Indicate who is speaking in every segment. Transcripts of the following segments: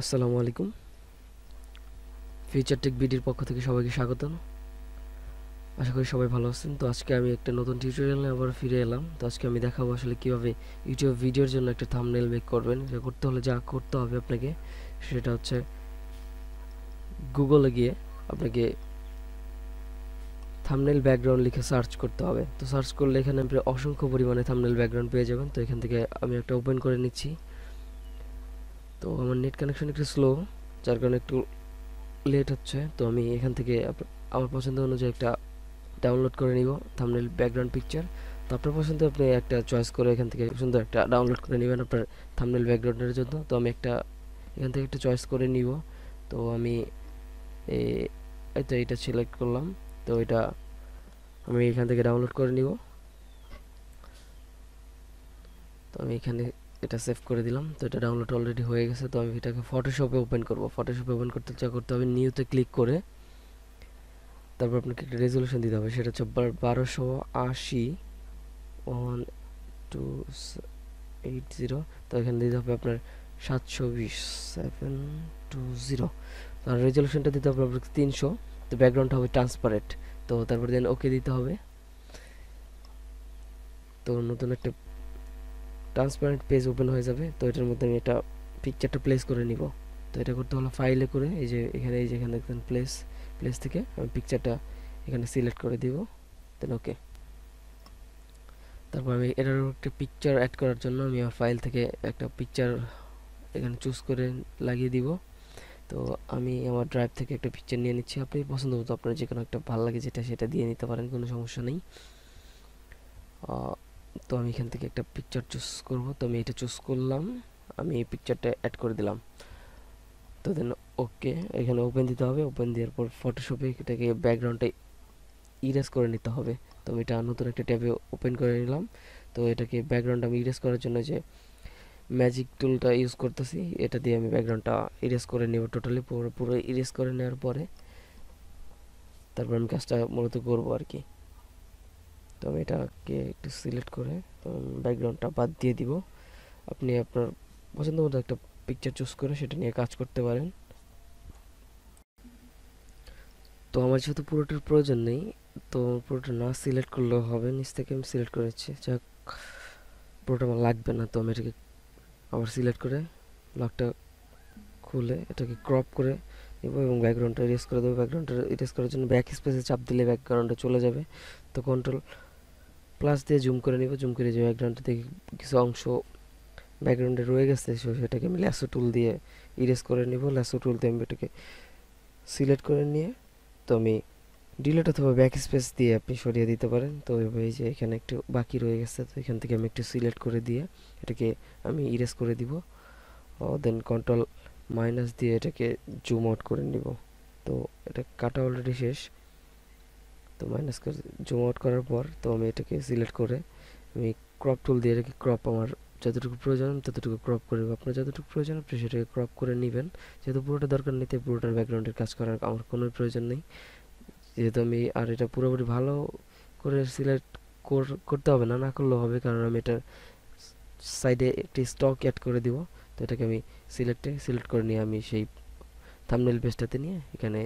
Speaker 1: আসসালামু আলাইকুম। Future take বিডির পক্ষ থেকে সবাইকে স্বাগতম। আশা করি সবাই ভালো আছেন। তো আজকে আমি একটা নতুন টিউটোরিয়াল নিয়ে আবার ফিরে এলাম। তো আজকে আমি দেখাবো আসলে কীভাবে ইউটিউব ভিডিওর জন্য একটা থামনেল মেক করবেন। এটা করতে হলে যা করতে হবে আপনাকে, সেটা হচ্ছে গুগলে গিয়ে আপনাকে থামনেল ব্যাকগ্রাউন্ড লিখে সার্চ করতে হবে। তো সার্চ করলে এখানে আপনি অসংখ্য পরিমাণে থামনেল ব্যাকগ্রাউন্ড পেয়ে যাবেন। তো এখান থেকে আমি একটা ওপেন করে নিচ্ছি। তো আমার নেট কানেকশন একটু স্লো যার কারণে একটু লেট হচ্ছে। তো আমি এখান থেকে আমার পছন্দ অনুযায়ী একটা ডাউনলোড করে নিব থামনেল ব্যাকগ্রাউন্ড পিকচার তো আপনার পছন্দ আপনি একটা চয়েস করে এখান থেকে সুন্দর একটা ডাউনলোড করে নেবেন আপনার থামনেল ব্যাকগ্রাউন্ডের জন্য। তো আমি একটা, এখান থেকে একটা চয়েস করে নিব। তো আমি এই তো এটা সিলেক্ট করলাম। তো এটা আমি এখান থেকে ডাউনলোড করে নিব। তো আমি এখানে এটা সেভ করে দিলাম। তো এটা ডাউনলোড অলরেডি হয়ে গেছে, তো আমি এটাকে ফটোশপে ওপেন করব। ফটোশপে ওপেন করতে যা করতে হবে নিউতে ক্লিক করে তারপর আপনাকে একটা রেজলিউশন দিতে হবে। সেটা হচ্ছে বারোশো আশি ওয়ান টু এইট জিরো তো এখানে দিতে হবে আপনার সাতশো বিশ সেভেন টু জিরো আর রেজলিউশনটা দিতে হবে আপনার তিনশো। তো ব্যাকগ্রাউন্ডটা হবে ট্রান্সপারেন্ট তো তারপর দেন ওকে দিতে হবে। তো নতুন একটা ট্রান্সপারেন্ট পেজ ওপেন হয়ে যাবে, তো এটার মধ্যে আমি এটা পিকচারটা প্লেস করে নিব। তো এটা করতে হলো ফাইলে করে, এই যে এখানে, এই যে এখানে দেখতেন প্লেস প্লেস থেকে আমি পিকচারটা এখানে সিলেক্ট করে দিব। দেন ওকে তারপর আমি এটার একটা পিকচার অ্যাড করার জন্য আমি আমার ফাইল থেকে একটা পিকচার এখানে চুজ করে লাগিয়ে দিব। তো আমি আমার ড্রাইভ থেকে একটা পিকচার নিয়ে নিচ্ছি। আপনি পছন্দ মতো আপনার যে কোনো একটা, ভালো লাগে যেটা, সেটা দিয়ে নিতে পারেন, কোনো সমস্যা নেই। তো আমি এখান থেকে একটা পিকচার চুজ করব। তো আমি এটা চুজ করলাম। আমি এই পিকচারটা অ্যাড করে দিলাম। তো দেন ওকে এখানে ওপেন দিতে হবে। ওপেন দেওয়ার পর ফটোশপে এটাকে ব্যাকগ্রাউন্ডটা ইরেজ করে নিতে হবে। তো আমি এটা নতুন একটা ট্যাবে ওপেন করে নিলাম। তো এটাকে ব্যাকগ্রাউন্ড আমি ইরেজ করার জন্য যে ম্যাজিক টুলটা ইউজ করতেছি, এটা দিয়ে আমি ব্যাকগ্রাউন্ডটা ইরেজ করে নেব টোটালি পুরো পুরো ইরেজ করে নেওয়ার পরে তারপর আমি কাজটা মূলত করব আর কি। তো আমি এটাকে একটু সিলেক্ট করে ব্যাকগ্রাউন্ডটা বাদ দিয়ে দিব। আপনি আপনার পছন্দ মতো একটা পিকচার চুজ করে সেটা নিয়ে কাজ করতে পারেন। তো আমার যেহেতু পুরোটার প্রয়োজন নেই, তো পুরোটা না সিলেক্ট করলেও হবে। নিচ থেকে আমি সিলেক্ট করেছি। যাক, পুরোটা আমার লাগবে না, তো আমি এটাকে আবার সিলেক্ট করে লকটা খুলে এটাকে ক্রপ করে নেব এবং ব্যাকগ্রাউন্ডটা ইরেজ করে দেবো। ব্যাকগ্রাউন্ডটা ইরেজ করার জন্য ব্যাক স্পেসে চাপ দিলে ব্যাকগ্রাউন্ডটা চলে যাবে। তো কন্ট্রোল প্লাস দিয়ে জুম করে নিব জুম করে যে ব্যাকগ্রাউন্ডটা থেকে কিছু অংশ ব্যাকগ্রাউন্ডে রয়ে গেছে সেটাকে আমি ল্যাসো টুল দিয়ে ইরেজ করে নিব। ল্যাসো টুল দিয়ে আমি এটাকে সিলেক্ট করে নিয়ে তো আমি ডিলেট অথবা ব্যাক স্পেস দিয়ে আপনি সরিয়ে দিতে পারেন। তো এই যে এখানে একটু বাকি রয়ে গেছে, তো এখান থেকে আমি একটু সিলেক্ট করে দিয়ে এটাকে আমি ইরেজ করে দিব। ও দেন কন্ট্রোল মাইনাস দিয়ে এটাকে জুম আউট করে নিব। তো এটা কাটা অলরেডি শেষ। তো মাইনাস করে জুম আউট করার পর তো আমি এটাকে সিলেক্ট করে আমি ক্রপ টুল দিয়ে এটাকে ক্রপ আমার যতটুকু প্রয়োজন ততটুকু ক্রপ করে আপনার যতটুকু প্রয়োজন আপনি সেটাকে ক্রপ করে নেবেন। যেহেতু পুরোটা দরকার নেই, তাই পুরোটার ব্যাকগ্রাউন্ডের কাজ করার আমার কোনো প্রয়োজন নেই। যেহেতু আমি আর এটা পুরোপুরি ভালো করে সিলেক্ট করতে হবে না না করলেও হবে কারণ আমি এটার সাইডে একটি স্টক অ্যাড করে দিব। তো এটাকে আমি সিলেক্টে সিলেক্ট করে নিয়ে আমি সেই থামনেল পেজটাতে নিয়ে এখানে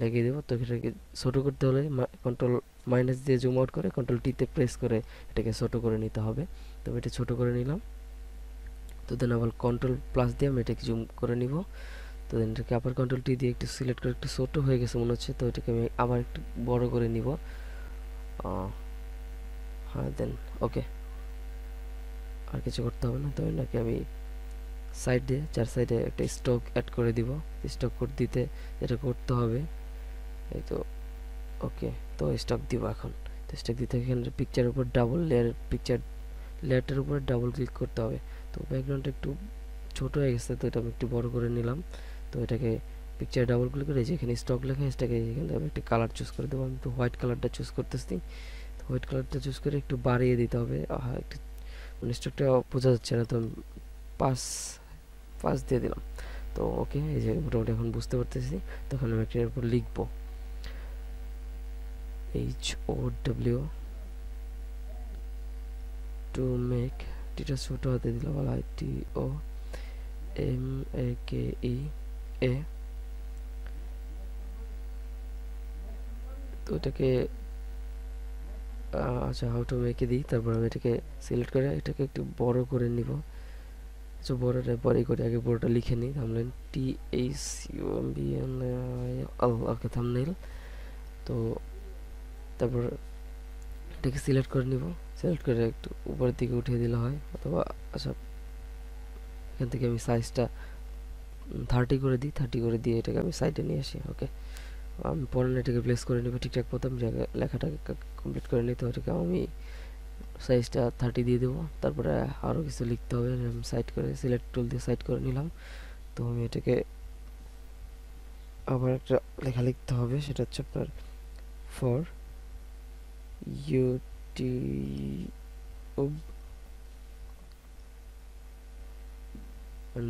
Speaker 1: লাগিয়ে দেবো। তো এটাকে ছোটো করতে হলে কন্ট্রোল মাইনাস দিয়ে জুম আউট করে কন্ট্রোল টিতে প্রেস করে এটাকে ছোটো করে নিতে হবে। তো এটা ছোটো করে নিলাম। তো দেন আবার কন্ট্রোল প্লাস দিয়ে আমি এটাকে জুম করে নিব। তো দেন এটাকে আবার কন্ট্রোল টি দিয়ে একটু সিলেক্ট করে একটু ছোটো হয়ে গেছে মনে হচ্ছে, তো এটাকে আমি আবার একটু বড় করে নিব। হ্যাঁ দেন ওকে আর কিছু করতে হবে না, তো এটাকে আমি সাইডে চার সাইডে একটা স্টক অ্যাড করে দিব। স্টক কোড দিতে যেটা করতে হবে। এই তো ওকে তো স্টক দিব এখন। তো স্টক দিতে এখানে পিকচারের উপর ডাবল লেয়ার পিকচার লেয়ারটার উপর ডাবল ক্লিক করতে হবে। তো ব্যাকগ্রাউন্ডটা একটু ছোট হয়ে গেছে, তো এটা আমি একটু বড় করে নিলাম। তো এটাকে পিকচার ডাবল ক্লিক করে যেখানে স্টক লেখা এটাকে এখানে আমি একটা কালার চুজ করে দেবো। আমি তো হোয়াইট কালারটা চুজ করতেছি। তো হোয়াইট কালারটা চুজ করে একটু বাড়িয়ে দিতে হবে। একটু মানে স্টকটা বোঝা যাচ্ছে না, তো পাঁচ পাঁচ দিয়ে দিলাম। তো ওকে এই যে মোটামুটি এখন বুঝতে পারতেছি। তখন আমি এটার উপর লিখব। H O W to make টিটা ছোট হাতে দিলে বলা হয় টি ও এম এ কে ই এ তো এটাকে আচ্ছা হাউ টু মেকে দিই। তারপর আমি এটাকে সিলেক্ট করে এটাকে একটু বড় করে নিব। আচ্ছা বড়টা পরে করে। আগে বড়টা লিখে নিই। থামলেন T H U B N okay thumbnail তো তারপর এটাকে সিলেক্ট করে নিব। সিলেক্ট করে একটু উপরের দিকে উঠিয়ে দিলে হয়, অথবা আচ্ছা এখান থেকে আমি সাইজটা থার্টি করে দিই থার্টি করে দিয়ে এটাকে আমি সাইডে নিয়ে আসি ওকে আমি পরে এটাকে প্লেস করে নেব, ঠিকঠাক প্রথম জায়গায় লেখাটাকে কমপ্লিট করে নিতে ওটাকে আমি সাইজটা থার্টি দিয়ে দেবো। তারপরে আরও কিছু লিখতে হবে সাইড করে সিলেক্ট টুল দিয়ে সাইড করে নিলাম। তো আমি এটাকে আবার একটা লেখা লিখতে হবে, সেটা হচ্ছে আপনার ফর ইউটিউব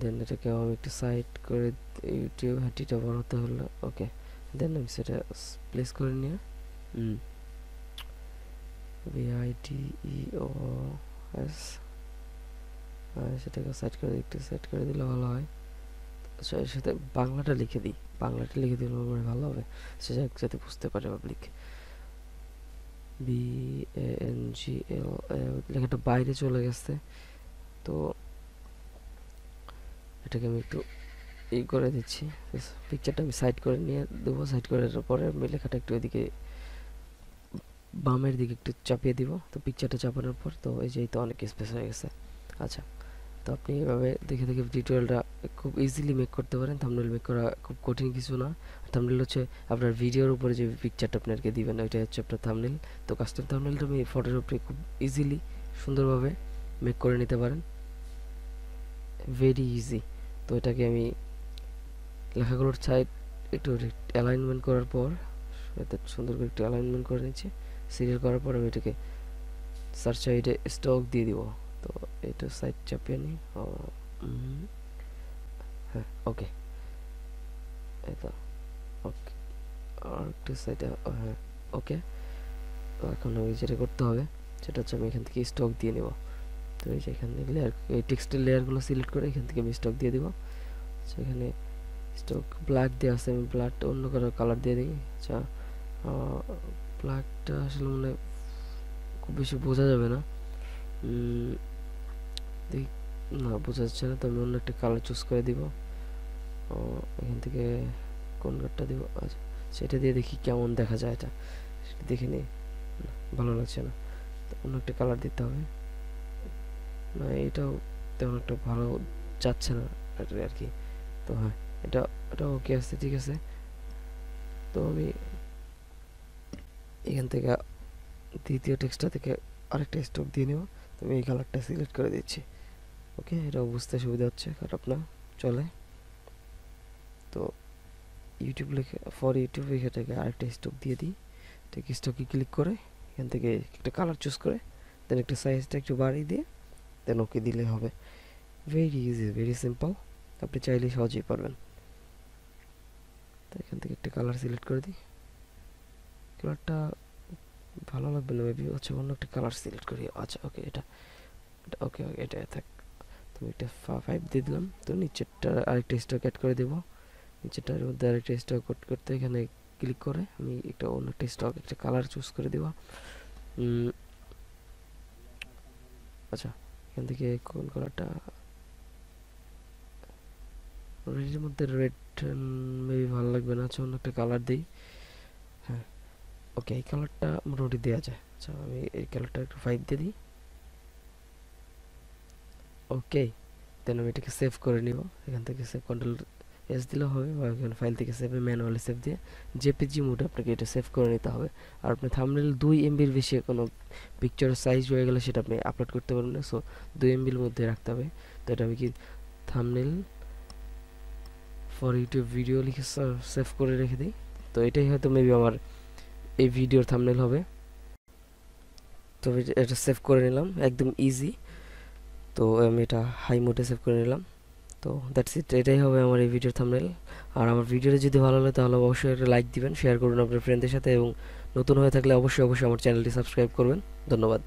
Speaker 1: দেন এটাকে আমি একটু করে ইউটিউব বড় হতে হলো। ওকে দেন আমি সেটা প্লেস করে নিয়ে। হুম বিআইটিইও এস সেটাকে সাইড করে একটু করে দিলে ভালো হয়। আচ্ছা সাথে বাংলাটা লিখে দিই। বাংলাটা লিখে দিলে ভালো হবে। সে যাতে বুঝতে পারে public B N G L লেখাটা বাইরে চলে গেছে। তো এটাকে আমি একটু ই করে দিচ্ছি। পিকচারটা আমি সাইড করে নিয়ে দেবো সাইড করে পরে আমি লেখাটা একটু এদিকে বামের দিকে একটু চাপিয়ে দিব। তো পিকচারটা চাপানোর পর তো এই যে তো অনেক স্পেস হয়ে গেছে। আচ্ছা তো আপনি এভাবে দেখে দেখে টিউটোরিয়ালটা খুব ইজিলি মেক করতে পারেন। থামনেল মেক করা খুব কঠিন কিছু না। থামনেল হচ্ছে আপনার ভিডিওর উপরে যে পিকচারটা আপনাকে দিবেন ওইটা হচ্ছে আপনার থামনেল তো কাস্টম থামনেলটা আপনি ফটোর উপরে খুব ইজিলি সুন্দরভাবে মেক করে নিতে পারেন। ভেরি ইজি তো এটাকে আমি লেখাগুলোর সাইড একটু অ্যালাইনমেন্ট করার পর সুন্দর করে একটু অ্যালাইনমেন্ট করে নিচ্ছি। সিরিয়াল করার পর আমি এটাকে সার্চ সাইডে স্টক দিয়ে দিব। তো এটা সাইড চাপিয়ে নিই। হ্যাঁ ওকে এই তো ওকে আর সাইডে হ্যাঁ ওকে এখন আমি যেটা করতে হবে, সেটা হচ্ছে আমি এখান থেকে স্টক দিয়ে নেব। তো এই যে এখানে লেয়ার এই টেক্সটের লেয়ারগুলো সিলেক্ট করে এখান থেকে আমি স্টক দিয়ে দিব। সেখানে স্টক ব্ল্যাক দেওয়া আছে, আমি ব্ল্যাকটা অন্য কারও কালার দিয়ে দিই। আচ্ছা ব্ল্যাকটা আসলে মনে খুব বেশি বোঝা যাবে না। না, বোঝা যাচ্ছে না, তো আমি অন্য একটা কালার চুজ করে দিব। এখান থেকে কোন কালারটা দিব? আচ্ছা সেটা দিয়ে দেখি কেমন দেখা যায় এটা। সেটা দেখে নিই। ভালো লাগছে না। তো অন্য একটা কালার দিতে হবে। না, এটাও তেমন একটা ভালো যাচ্ছে না আর কি। তো হ্যাঁ এটা এটা ওকে আছে, ঠিক আছে। তো আমি এখান থেকে দ্বিতীয় টেক্সটটা থেকে আরেকটা স্টক দিয়ে নেব। তো আমি এই কালারটা সিলেক্ট করে দিচ্ছি। ওকে এটাও বুঝতে সুবিধা হচ্ছে। খারাপ না চলে। তো ইউটিউব লিখে ফর ইউটিউব থেকে আরেকটা স্টক দিয়ে দিই। ঠিক স্টকে ক্লিক করে, এখান থেকে একটা কালার চুজ করে দেন একটা সাইজটা একটু বাড়িয়ে দিয়ে দেন ওকে দিলে হবে। ভেরি ইজি ভেরি সিম্পল আপনি চাইলে সহজেই পারবেন। তো এখান থেকে একটা কালার সিলেক্ট করে দিই। কালারটা ভালো লাগবে না মেবি হচ্ছে অন্য একটা কালার সিলেক্ট করি। আচ্ছা ওকে এটা এটা ওকে ওকে এটা থাক। তুমি একটা ফাইভ দিয়ে দিলাম। তো নিচেরটা আরেকটা স্টক অ্যাড করে দেবো। নিচেরটার মধ্যে আরেকটা স্টক করতে এখানে ক্লিক করে, আমি একটা অন্য একটা স্টক একটা কালার চুজ করে দেবো। আচ্ছা এখান থেকে কোন কালারটা রেডের মধ্যে রেড মেবি ভালো লাগবে না আচ্ছা অন্য একটা কালার দিই। হ্যাঁ ওকে এই কালারটা মোটামুটি দেওয়া যায় আচ্ছা আমি এই কালারটা একটু ফাইভ দিয়ে দিই। ওকে দেন আমি এটাকে সেভ করে নিব। এখান থেকে সেভ কন্ট্রোল এস দিলেও হবে, বা এখানে ফাইল থেকে সেভে ম্যানুয়ালি সেভ দিয়ে জেপিজি মোডে আপনাকে এটা সেভ করে নিতে হবে। আর আপনি থামনেল দুই এমবির বেশি কোনো পিকচারের সাইজ হয়ে গেলে সেটা আপনি আপলোড করতে পারবেন না। সো দুই এমবির মধ্যে রাখতে হবে। তো এটা আমি কি থামনেল ফর ইউটিউব ভিডিও লিখে সেভ করে রেখে দিই। তো এটাই হয়তো মেবি আমার এই ভিডিওর থামনেল হবে। তো এটা সেভ করে নিলাম, একদম ইজি তো আমি এটা হাই মোডে সেভ করে নিলাম। তো দ্যাটস ইট এটাই হবে আমার এই ভিডিওর থামনেল আর আমার ভিডিওটা যদি ভালো লাগে তাহলে অবশ্যই একটা লাইক দিবেন শেয়ার করুন আপনার ফ্রেন্ডদের সাথে এবং নতুন হয়ে থাকলে অবশ্যই অবশ্যই আমার চ্যানেলটি সাবস্ক্রাইব করবেন। ধন্যবাদ।